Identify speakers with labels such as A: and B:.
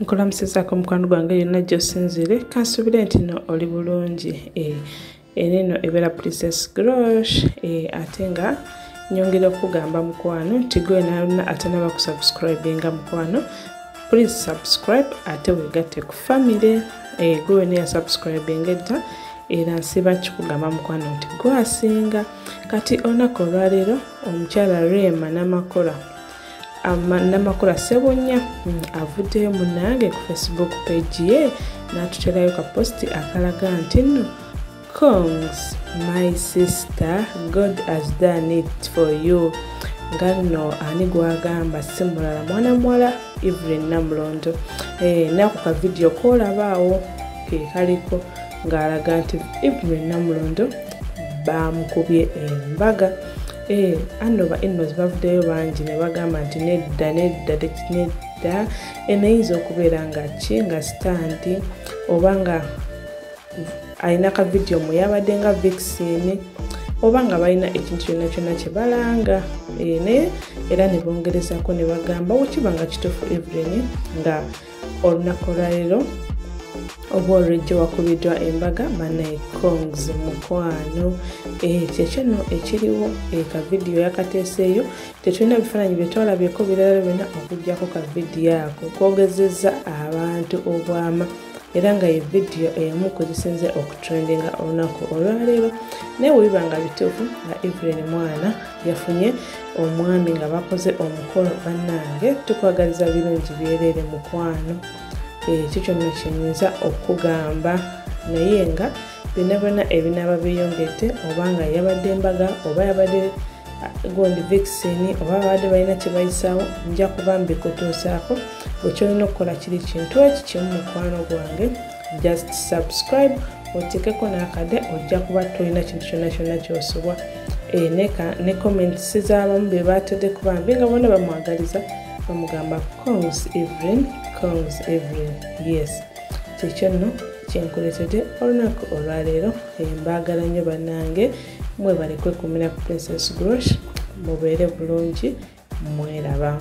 A: nkolamusizaako mukwano gwange yonna gyosinzire kansuubire nti no oli bulungi. Era eno ebeera princess grosh ate nga nyongera okugamba mukwano nti gwe nalina atanaba kusubscribinga mukwano please subscribe ate wegatte ku famire gwe wena yasubscribinga edda era nsiba kikugamba mukwano nti gwasinga. Kati olunaku olwaleero omukyala rema namakola namakola sebunya mm, avuddeyo munange ku facebook page ye n'atuterayo ka posti akalaga nti nno kongs my sister god has done it for you. Nga nno ani gwagamba si mulala mwana muwala evelyn namulondo. Eh, naku ka vidiyo koolabaawo ke kaliko ng'alaga nti evelyn namulondo bamukubye embaga. eh, anno ba innos bavuddeyo bangi ne bagamba nti nedda nedda nedda. Enayinza okubeera nga ki? Nga standi oba nga alina ka vidiyo mu yabadde nga vaccine oba nga balina ekintu kyonna kyonna kyebalanga eh, naye era ne bongerezako ne bagamba wekiba nga kituufu evelyn nga olunaku olwaleero oba olwejjo wakubiddwa embaga banaekongs mukwano kyekyono ekiriwo ka vidiyo yakateeseeyo. Tetulina bifaananyi byetwalabyeko birala byonna okugjako ka vidiyo ako kwogezeza abantu obwama. Era nga ye vidiyo emu kuzisinze okutrendinga olunaku olwaleero. Naye webiba nga bituufu nga evelyn mwana yafunye omwami nga bakoze omukolo bannange tukwagaliza birungi byereere mukwano ekyo kyonna kyenyinza okugamba naye nga byonna byonna ebinaaba byeyongedde oba nga yabadde embaga oba yabadde gondi vaccine oba babadde balina kyebayisaawo nja kuba mbikutuusaako bwekyolina okukola kiri kintu eki kimu mukwano gwange just subscribe otekeko nakade ojja kuba tolina kintu kyonna kyonna kyosobwa e, ne comments z'abamu be batedde kubambi nga bona bamwagaliza bamugamba cons evelyn cons evelyn yes kyekyo nno kyenkuletedde olunaku olwaleero embaagala nnyo bannange mwebalekwekumira ku princess grosh mubeere bulungi mweraba